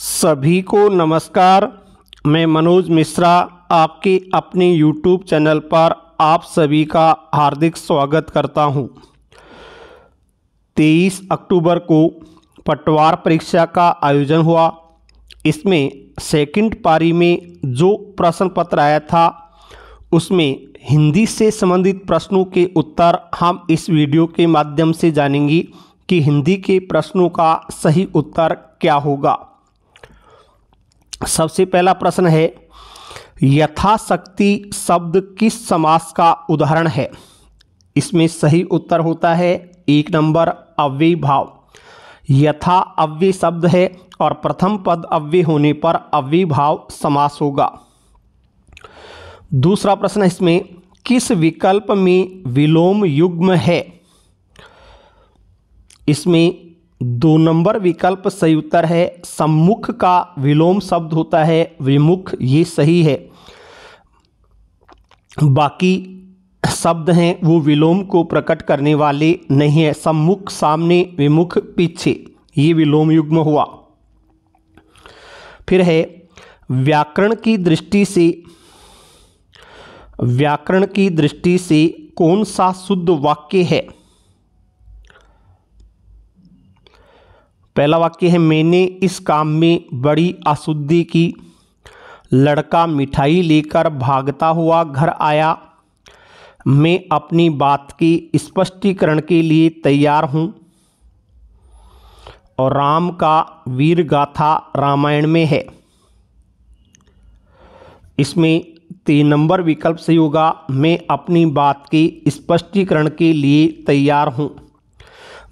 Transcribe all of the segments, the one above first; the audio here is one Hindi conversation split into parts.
सभी को नमस्कार। मैं मनोज मिश्रा, आपके अपने YouTube चैनल पर आप सभी का हार्दिक स्वागत करता हूँ। 23 अक्टूबर को पटवार परीक्षा का आयोजन हुआ। इसमें सेकंड पारी में जो प्रश्न पत्र आया था, उसमें हिंदी से संबंधित प्रश्नों के उत्तर हम इस वीडियो के माध्यम से जानेंगे कि हिंदी के प्रश्नों का सही उत्तर क्या होगा। सबसे पहला प्रश्न है, यथाशक्ति शब्द किस समास का उदाहरण है? इसमें सही उत्तर होता है, एक नंबर अव्यय भाव यथा अव्यय शब्द है और प्रथम पद अव्यय होने पर अव्यय भाव समास होगा। दूसरा प्रश्न इसमें, किस विकल्प में विलोम युग्म है? इसमें दो नंबर विकल्प सही उत्तर है। सम्मुख का विलोम शब्द होता है। विमुख, ये सही है। बाकी शब्द हैं, वो विलोम को प्रकट करने वाले नहीं है। सम्मुख, सामने, विमुख, पीछे, ये विलोम युग्म हुआ। फिर है, व्याकरण की दृष्टि से, व्याकरण की दृष्टि से कौन सा शुद्ध वाक्य है? पहला वाक्य है, मैंने इस काम में बड़ी अशुद्धि की। लड़का मिठाई लेकर भागता हुआ घर आया। मैं अपनी बात के स्पष्टीकरण के लिए तैयार हूँ। और राम का वीर गाथा रामायण में है। इसमें तीन नंबर विकल्प सही होगा, मैं अपनी बात के स्पष्टीकरण के लिए तैयार हूँ।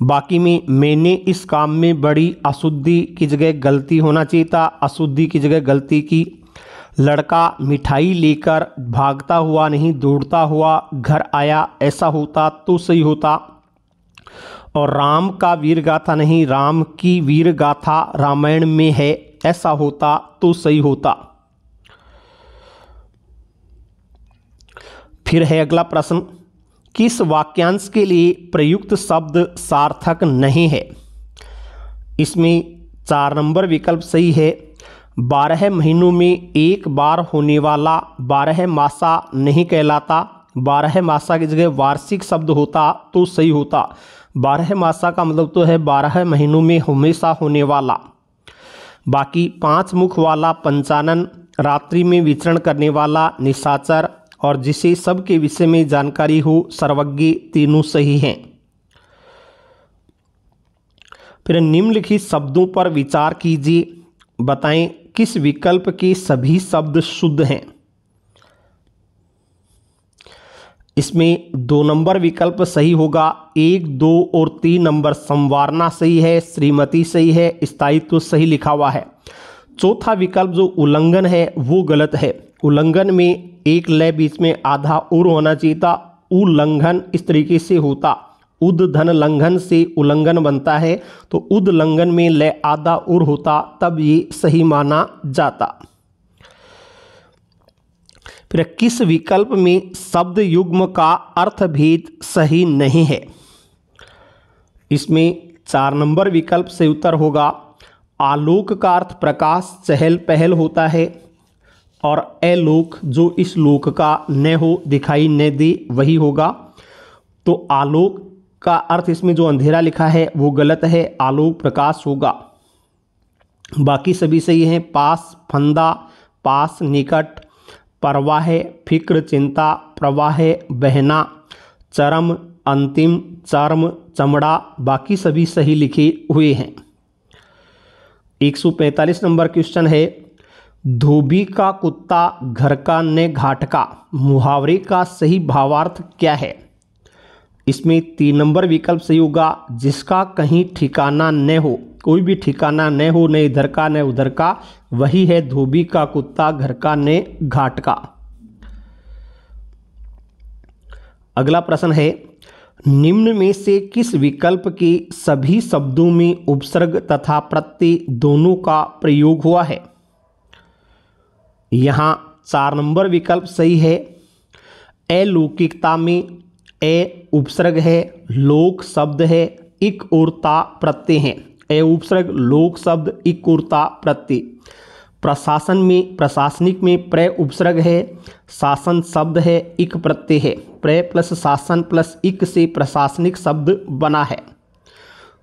बाकी में मैंने इस काम में बड़ी अशुद्धि की जगह गलती होना चाहिए था अशुद्धि की जगह गलती की। लड़का मिठाई लेकर भागता हुआ नहीं, दौड़ता हुआ घर आया, ऐसा होता तो सही होता। और राम का वीर गाथा नहीं, राम की वीर गाथा रामायण में है, ऐसा होता तो सही होता। फिर है अगला प्रश्न। किस वाक्यांश के लिए प्रयुक्त शब्द सार्थक नहीं है? इसमें चार नंबर विकल्प सही है। बारह महीनों में एक बार होने वाला बारह मासा नहीं कहलाता। बारह मासा की जगह वार्षिक शब्द होता तो सही होता। बारह मासा का मतलब तो है बारह महीनों में हमेशा होने वाला। बाकी पाँच मुख वाला पंचानन, रात्रि में विचरण करने वाला निशाचर और जिसे सबके विषय में जानकारी हो, सर्वज्ञ तीनों सही हैं। फिर निम्नलिखित शब्दों पर विचार कीजिए। बताएँ, किस विकल्प के सभी शब्द शुद्ध हैं? इसमें दो नंबर विकल्प सही होगा, एक, दो और तीन नंबर संवारना सही है, श्रीमती सही है, स्थायित्व सही लिखा हुआ है। चौथा विकल्प जो उल्लंघन है, वो गलत है। उल्लंघन में एक लय बीच में आधा उर होना चाहिए था उल्लंघन इस तरीके से होता। उद धन लंघन से उल्लंघन बनता है। तो उद लंघन में लय आधा उर होता, तब ये सही माना जाता। फिर किस विकल्प में शब्द युग्म का अर्थ अर्थभेद सही नहीं है? इसमें चार नंबर विकल्प से उत्तर होगा। आलोक का अर्थ प्रकाश चहल पहल होता है। और अलोक जो इस लोक का न हो दिखाई न दे, वही होगा। तो आलोक का अर्थ इसमें जो अंधेरा लिखा है, वो गलत है, आलोक प्रकाश होगा। बाकी सभी सही हैं, पास, फंदा, पास, निकट, परवाह, फ़िक्र, चिंता, प्रवाह, बहना, चरम, अंतिम, चर्म, चमड़ा, बाकी सभी सही लिखे हुए हैं। 145 नंबर क्वेश्चन है धोबी का कुत्ता घर का ने घाट का मुहावरे का सही भावार्थ क्या है? इसमें तीन नंबर विकल्प सही होगा, जिसका कहीं ठिकाना न हो, कोई भी ठिकाना न हो, न इधर का न उधर का, वही है धोबी का कुत्ता घर का ने घाट का अगला प्रश्न है, निम्न में से किस विकल्प के सभी शब्दों में उपसर्ग तथा प्रत्यय दोनों का प्रयोग हुआ है? यहाँ चार नंबर विकल्प सही है। अलौकिकता में ए उपसर्ग है, लोक शब्द है, इक और ता प्रत्यय है। ए उपसर्ग, लोक शब्द इकुरता प्रत्यय। प्रशासन में, प्रशासनिक में प्र उपसर्ग है, शासन शब्द है, इक प्रत्यय है। प्र प्लस शासन प्लस इक से प्रशासनिक शब्द बना है।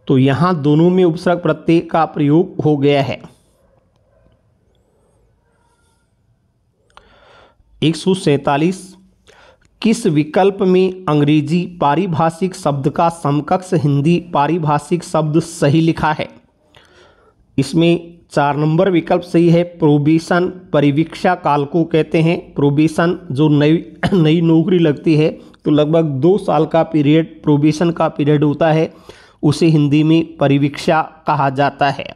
तो यहाँ दोनों में उपसर्ग प्रत्यय का प्रयोग हो गया है। एक किस विकल्प में अंग्रेज़ी पारिभाषिक शब्द का समकक्ष हिंदी पारिभाषिक शब्द सही लिखा है? इसमें चार नंबर विकल्प सही है, प्रोबेशन, परिवीक्षा काल को कहते हैं। प्रोबेशन, जो नई नई नौकरी लगती है तो लगभग दो साल का पीरियड, प्रोबेशन का पीरियड होता है, उसे हिंदी में परिवीक्षा कहा जाता है।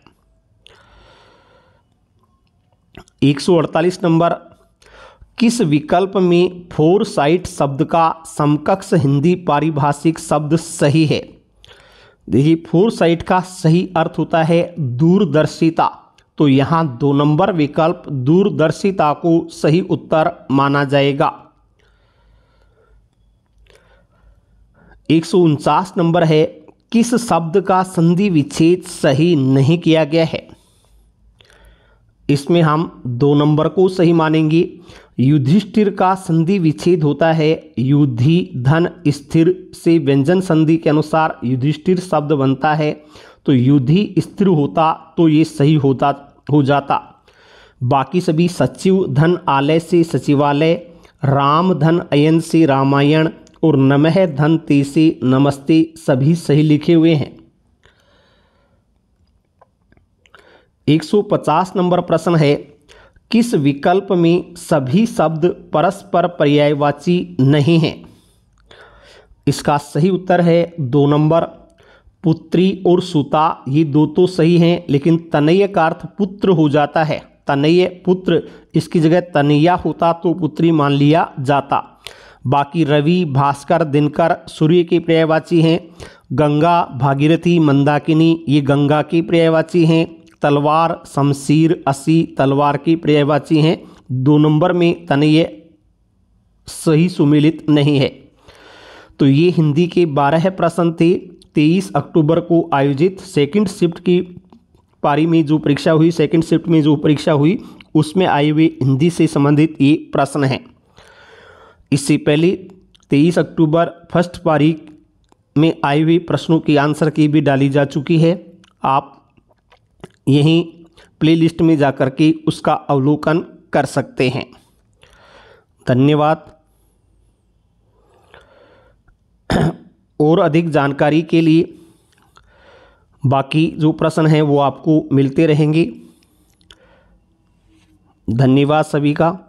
148 नंबर किस विकल्प में फोर साइट शब्द का समकक्ष हिंदी पारिभाषिक शब्द सही है? देखिए फोर साइट का सही अर्थ होता है दूरदर्शिता। तो यहाँ दो नंबर विकल्प दूरदर्शिता को सही उत्तर माना जाएगा। एक सौ उनचास नंबर है, किस शब्द का संधि विच्छेद सही नहीं किया गया है? इसमें हम दो नंबर को सही मानेंगे। युधिष्ठिर का संधि विच्छेद होता है। युद्धि धन स्थिर से व्यंजन संधि के अनुसार युधिष्ठिर शब्द बनता है। तो युद्धि स्थिर होता तो ये सही होता, हो जाता। बाकी सभी सचिव धन आलय से सचिवालय, राम धन अयन से रामायण और नमः धन ते से नमस्ते सभी सही लिखे हुए हैं। 150 नंबर प्रश्न है, किस विकल्प में सभी शब्द परस्पर पर्यायवाची नहीं हैं? इसका सही उत्तर है दो नंबर। पुत्री और सुता, ये दो तो सही हैं, लेकिन तनय का अर्थ पुत्र हो जाता है। तनय पुत्र, इसकी जगह तनैया होता तो पुत्री मान लिया जाता। बाकी रवि, भास्कर, दिनकर, सूर्य के पर्यायवाची हैं। गंगा, भागीरथी, मंदाकिनी, ये गंगा की पर्यायवाची हैं। तलवार शमशीर असी तलवार की पर्यायवाची हैं। दो नंबर में तनय सही सुमिलित नहीं है। तो ये हिंदी के बारह प्रश्न थे। तेईस अक्टूबर को आयोजित सेकंड शिफ्ट की पारी में जो परीक्षा हुई सेकंड शिफ्ट में जो परीक्षा हुई, उसमें आए हुए हिंदी से संबंधित ये प्रश्न हैं। इससे पहले तेईस अक्टूबर फ़र्स्ट पारी में आए हुए प्रश्नों की आंसर की भी डाली जा चुकी है। आप यहीं प्लेलिस्ट में जाकर के उसका अवलोकन कर सकते हैं। धन्यवाद। और अधिक जानकारी के लिए बाकी जो प्रश्न हैं वो आपको मिलते रहेंगे। धन्यवाद सभी का।